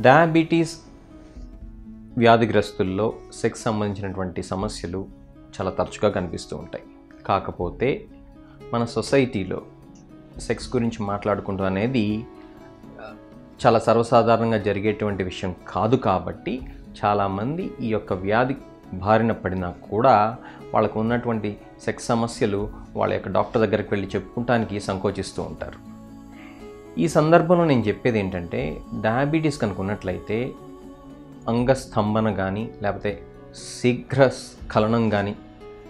Diabetes వ్యాధిగ్రస్తుల్లో sex సంబంధించినటువంటి సమస్యలు చాలా తరచుగా కనిపిస్తూ ఉంటాయి. కాకపోతే మన సొసైటీలో సెక్స్ గురించి మాట్లాడుకుంటూ అనేది చాలా సర్వసాధారణంగా జరిగేటువంటి విషయం కాదు కాబట్టి చాలామంది ఈ యొక్క వ్యాధి బారిన పడినా కూడా వాళ్ళకు ఉన్నటువంటి సెక్స్ సమస్యలు వాళ్ళ యొక్క డాక్టర్ దగ్గరికి వెళ్ళి చెప్పుకుంటానికి సంకోచిస్తూ ఉంటారు. ఈ సందర్భంలో నేను చెప్పేది ఏంటంటే డయాబెటీస్ కనుక ఉన్నట్లయితే అంగస్తంభన కానీ లేకపోతే శీఘ్ర స్ఖలనం కానీ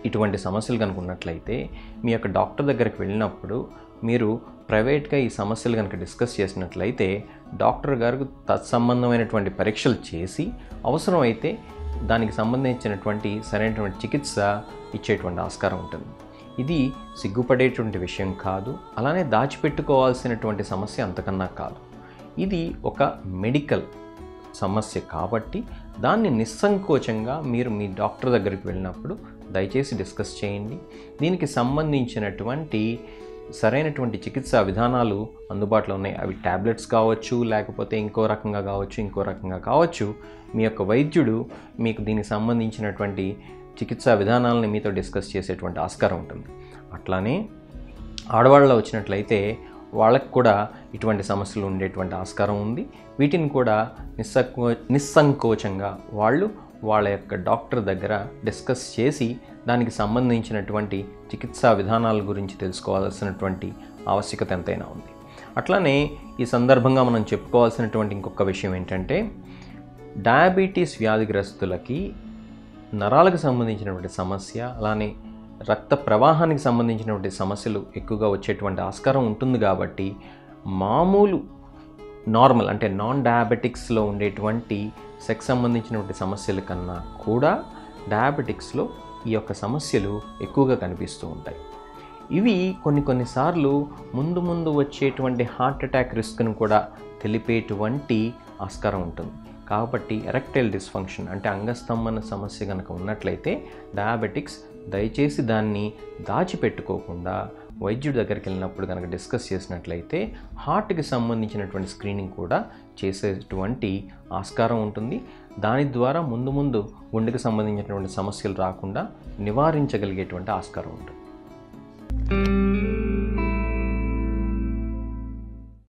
ఇటువంటి సమస్యలు కనుక ఉన్నట్లయితే మీ యొక్క డాక్టర్ దగ్గరికి వెళ్ళినప్పుడు మీరు ప్రైవేట్గా ఈ సమస్యలు కనుక డిస్కస్ చేసినట్లయితే డాక్టర్ గారికి తత్సంబంధమైనటువంటి పరీక్షలు చేసి అవసరమైతే దానికి సంబంధించినటువంటి సరైనటువంటి చికిత్స ఇచ్చేటువంటి ఆస్కారం ఉంటుంది. ఇది సిగ్గుపడేటువంటి విషయం కాదు అలానే దాచిపెట్టుకోవాల్సినటువంటి సమస్య అంతకన్నా కాదు. ఇది ఒక మెడికల్ సమస్య కాబట్టి దాన్ని నిస్సంకోచంగా మీరు మీ డాక్టర్ దగ్గరికి వెళ్ళినప్పుడు దయచేసి డిస్కస్ చేయండి. దీనికి సంబంధించినటువంటి సరైనటువంటి చికిత్సా విధానాలు అందుబాటులో ఉన్నాయి. అవి ట్యాబ్లెట్స్ కావచ్చు లేకపోతే ఇంకో రకంగా కావచ్చు ఇంకో రకంగా కావచ్చు. మీ యొక్క వైద్యుడు మీకు దీనికి సంబంధించినటువంటి చికిత్సా విధానాలను మీతో డిస్కస్ చేసేటువంటి ఆస్కారం ఉంటుంది. అట్లానే ఆడవాళ్ళలో వచ్చినట్లయితే వాళ్ళకు కూడా ఇటువంటి సమస్యలు ఉండేటువంటి ఆస్కారం ఉంది. వీటిని కూడా నిస్సంకో నిస్సంకోచంగా వాళ్ళు వాళ్ళ యొక్క డాక్టర్ దగ్గర డిస్కస్ చేసి దానికి సంబంధించినటువంటి చికిత్సా విధానాల గురించి తెలుసుకోవాల్సినటువంటి ఆవశ్యకత ఎంతైనా ఉంది. అట్లానే ఈ సందర్భంగా మనం చెప్పుకోవాల్సినటువంటి ఇంకొక విషయం ఏంటంటే డయాబెటీస్ వ్యాధిగ్రస్తులకి నరాలకు సంబంధించినటువంటి సమస్య అలానే రక్త ప్రవాహానికి సంబంధించినటువంటి సమస్యలు ఎక్కువగా వచ్చేటువంటి ఆస్కారం ఉంటుంది కాబట్టి మామూలు నార్మల్ అంటే నాన్ డయాబెటిక్స్లో ఉండేటువంటి సెక్స్ సంబంధించినటువంటి సమస్యల కన్నా కూడా డయాబెటిక్స్లో ఈ యొక్క సమస్యలు ఎక్కువగా కనిపిస్తూ ఉంటాయి. ఇవి కొన్ని కొన్నిసార్లు ముందు ముందు వచ్చేటువంటి హార్ట్ అటాక్ రిస్క్ను కూడా తెలిపేటువంటి ఆస్కారం ఉంటుంది. కాబట్టి ఎరెక్టైల్ డిస్ఫంక్షన్ అంటే అంగస్తంభన సమస్య కనుక ఉన్నట్లయితే డయాబెటిక్స్ దయచేసి దాన్ని దాచిపెట్టుకోకుండా వైద్యుడి దగ్గరికి వెళ్ళినప్పుడు కనుక డిస్కస్ చేసినట్లయితే హార్ట్కి సంబంధించినటువంటి స్క్రీనింగ్ కూడా చేసేటువంటి ఆస్కారం ఉంటుంది. దాని ద్వారా ముందు ముందు గుండెకి సంబంధించినటువంటి సమస్యలు రాకుండా నివారించగలిగేటువంటి ఆస్కారం ఉంటుంది.